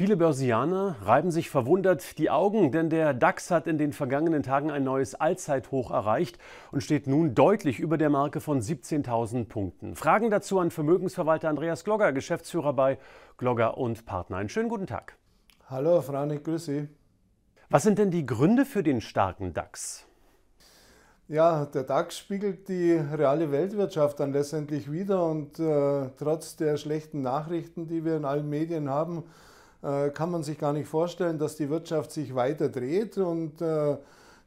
Viele Börsianer reiben sich verwundert die Augen, denn der DAX hat in den vergangenen Tagen ein neues Allzeithoch erreicht und steht nun deutlich über der Marke von 17.000 Punkten. Fragen dazu an Vermögensverwalter Andreas Glogger, Geschäftsführer bei Glogger und Partner. Einen schönen guten Tag. Hallo, Franik, grüß Sie. Was sind denn die Gründe für den starken DAX? Ja, der DAX spiegelt die reale Weltwirtschaft dann letztendlich wieder und äh, trotz der schlechten Nachrichten, die wir in allen Medien haben, kann man sich gar nicht vorstellen, dass die Wirtschaft sich weiter dreht und äh,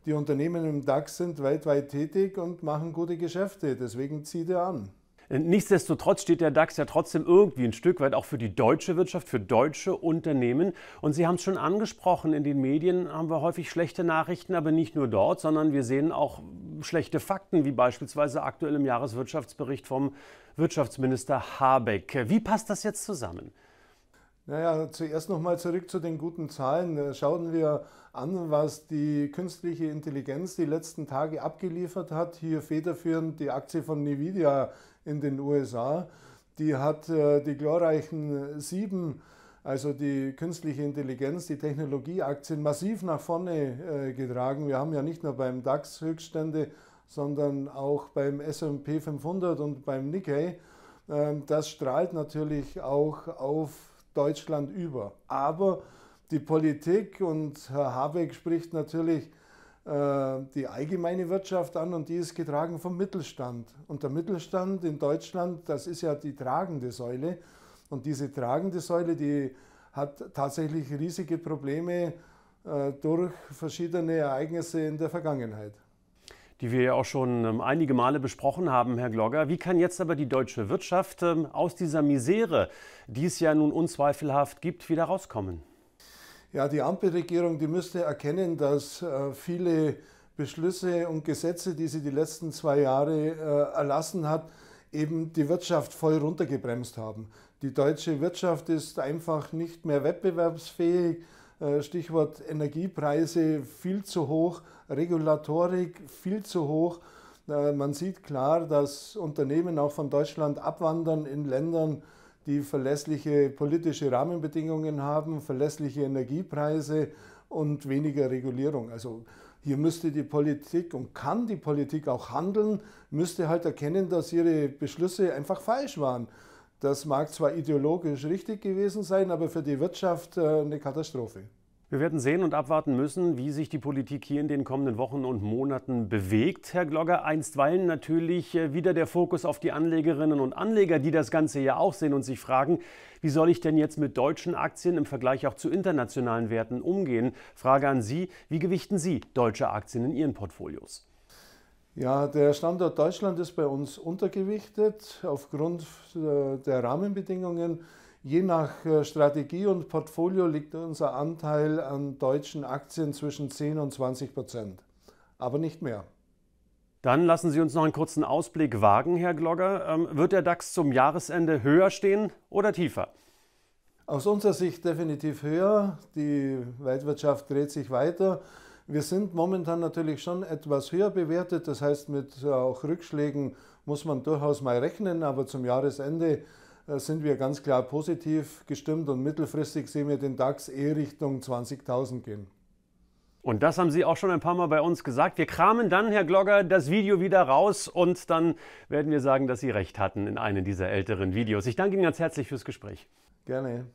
die Unternehmen im DAX sind weltweit tätig und machen gute Geschäfte. Deswegen zieht er an. Nichtsdestotrotz steht der DAX ja trotzdem irgendwie ein Stück weit auch für die deutsche Wirtschaft, für deutsche Unternehmen. Und Sie haben es schon angesprochen, in den Medien haben wir häufig schlechte Nachrichten, aber nicht nur dort, sondern wir sehen auch schlechte Fakten, wie beispielsweise aktuell im Jahreswirtschaftsbericht vom Wirtschaftsminister Habeck. Wie passt das jetzt zusammen? Naja, zuerst nochmal zurück zu den guten Zahlen. Äh, schauen wir an, was die künstliche Intelligenz die letzten Tage abgeliefert hat. Hier federführend die Aktie von Nvidia in den USA. Die hat äh, die glorreichen sieben, also die künstliche Intelligenz, die Technologieaktien massiv nach vorne äh, getragen. Wir haben ja nicht nur beim DAX Höchststände, sondern auch beim S&P 500 und beim Nikkei. Ähm, das strahlt natürlich auch auf Deutschland über. Aber die Politik und Herr Habeck spricht natürlich äh, die allgemeine Wirtschaft an und die ist getragen vom Mittelstand. Und der Mittelstand in Deutschland, das ist ja die tragende Säule. Und diese tragende Säule, die hat tatsächlich riesige Probleme äh, durch verschiedene Ereignisse in der Vergangenheit die wir ja auch schon ähm, einige Male besprochen haben, Herr Glogger. Wie kann jetzt aber die deutsche Wirtschaft ähm, aus dieser Misere, die es ja nun unzweifelhaft gibt, wieder rauskommen? Ja, die Ampelregierung, die müsste erkennen, dass äh, viele Beschlüsse und Gesetze, die sie die letzten zwei Jahre äh, erlassen hat, eben die Wirtschaft voll runtergebremst haben. Die deutsche Wirtschaft ist einfach nicht mehr wettbewerbsfähig. Äh, Stichwort Energiepreise viel zu hoch, Regulatorik viel zu hoch. Äh, man sieht klar, dass Unternehmen auch von Deutschland abwandern in Ländern, die verlässliche politische Rahmenbedingungen haben, verlässliche Energiepreise und weniger Regulierung. Also hier müsste die Politik und kann die Politik auch handeln, müsste halt erkennen, dass ihre Beschlüsse einfach falsch waren. Das mag zwar ideologisch richtig gewesen sein, aber für die Wirtschaft äh, eine Katastrophe. Wir werden sehen und abwarten müssen, wie sich die Politik hier in den kommenden Wochen und Monaten bewegt. Herr Glogger, einstweilen natürlich äh, wieder der Fokus auf die Anlegerinnen und Anleger, die das Ganze ja auch sehen und sich fragen, wie soll ich denn jetzt mit deutschen Aktien im Vergleich auch zu internationalen Werten umgehen? Frage an Sie, wie gewichten Sie deutsche Aktien in Ihren Portfolios? Ja, der Standort Deutschland ist bei uns untergewichtet aufgrund äh, der Rahmenbedingungen. Je nach äh, Strategie und Portfolio liegt unser Anteil an deutschen Aktien zwischen 10 und 20 Prozent, aber nicht mehr. Dann lassen Sie uns noch einen kurzen Ausblick wagen, Herr Glogger. Ähm, wird der DAX zum Jahresende höher stehen oder tiefer? Aus unserer Sicht definitiv höher. Die Weltwirtschaft dreht sich weiter. Wir sind momentan natürlich schon etwas höher bewertet, das heißt mit auch Rückschlägen muss man durchaus mal rechnen, aber zum Jahresende äh, sind wir ganz klar positiv gestimmt und mittelfristig sehen wir den DAX eh Richtung 20.000 gehen. Und das haben Sie auch schon ein paar Mal bei uns gesagt. Wir kramen dann, Herr Glogger, das Video wieder raus und dann werden wir sagen, dass Sie recht hatten in einem dieser älteren Videos. Ich danke Ihnen ganz herzlich fürs Gespräch. Gerne.